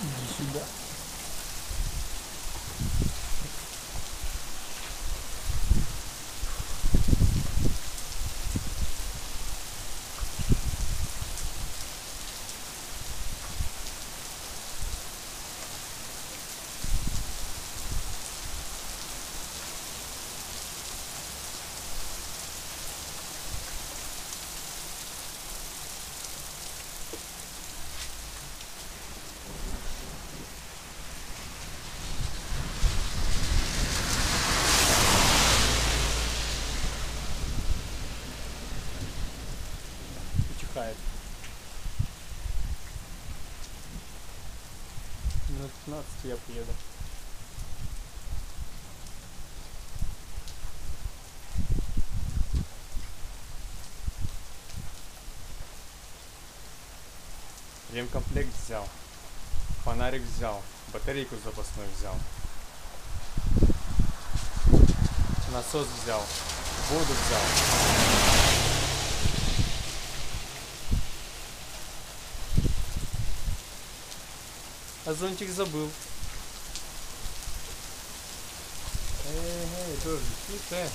y Утихает. Минут 15 я приеду. Ремкомплект взял. Фонарик взял. Батарейку запасную взял. Насос взял. Воду взял. А зонтик забыл. Эй, эй, тоже, тихо.